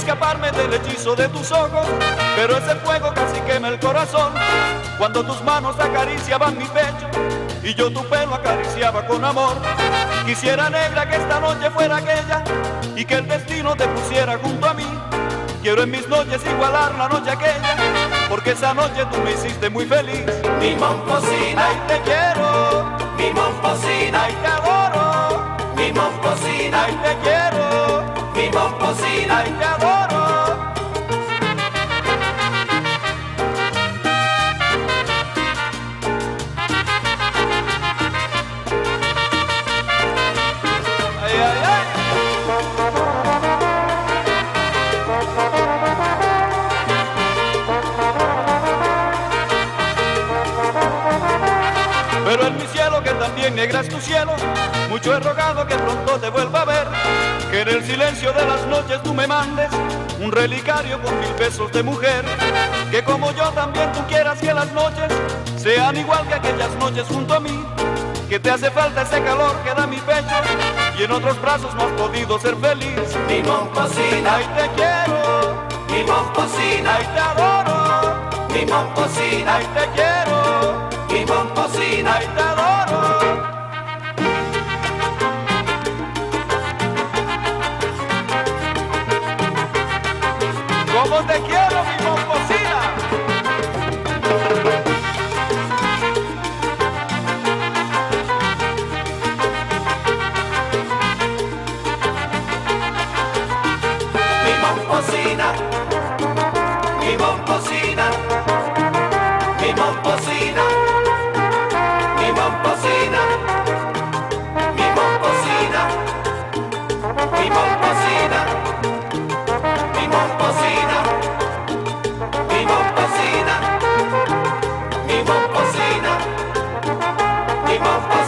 escaparme del hechizo de tus ojos, pero ese fuego casi quema el corazón. Cuando tus manos acariciaban mi pecho y yo tu pelo acariciaba con amor. Quisiera negra que esta noche fuera aquella y que el destino te pusiera junto a mí. Quiero en mis noches igualar la noche aquella, porque esa noche tú me hiciste muy feliz. Mi momposina, Ay, te quiero, cocina. Ay, mi amor. Pero en mi cielo que también negra es tu cielo, mucho he rogado que pronto te vuelva a ver, que en el silencio de las noches tú me mandes un relicario con mil besos de mujer, que como yo también tú quieras que las noches sean igual que aquellas noches junto a mí, que te hace falta ese calor que da mi pecho y en otros brazos no has podido ser feliz. Mi momposina, Ay, te quiero, mi momposina, ay, te adoro, mi momposina, ay, te quiero, mi momposina, mi momposina, Game